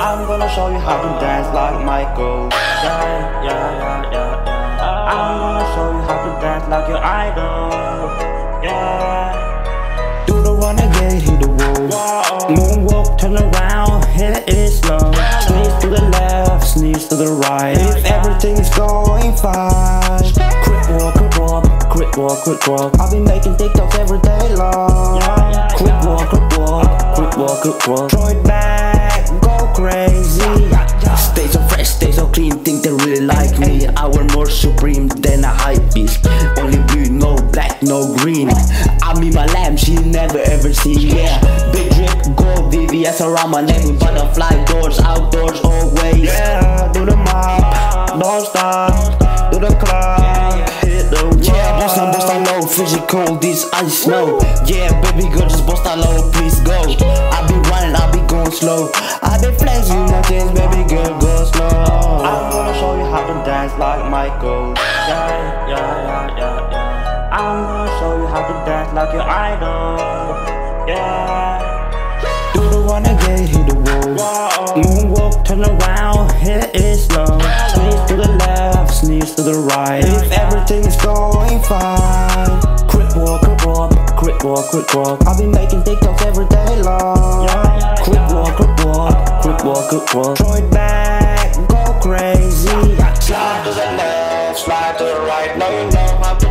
wanna show you how to dance like Michael. Yeah, yeah, yeah, yeah, yeah. I wanna show you how to dance like your idol. Yeah. Do the renegade, hit the wall. Moonwalk, turn around, hit it slow. Sneeze to the left, sneeze to the right. If everything's going fine. Quick walk, quick walk, quick walk, quick walk. I've been making TikToks every day long. Quick walk, quick walk, quick walk, quick walk. Throw it back, supreme than a hype beast. Only blue, no black, no green. I mean my lamb, she never ever seen. Yeah, big drip, gold VVS around my neck with butterfly doors, outdoors always. Yeah, do the mop, don't stop, do the clock, hit the wall. Yeah, bust down, bust down low, physical, this I know. Yeah, baby girl, just bust down low, please go. I be running, I be going slow. I be flexing my things, baby girl, go slow. How to dance like Michael. Yeah, yeah, yeah, yeah, yeah. I wanna show you how to dance like your idol. Yeah. Do the renegade, hit the wall. Moonwalk, turn around, hit it slow. Sneeze to the left, sneeze to the right. If everything's going fine. Quick walk, quick walk, quick walk, quick walk. I've been making TikToks every day long. Quick walk, quick walk, quick walk, quick walk. Throw it back, slide to the right. Now you know how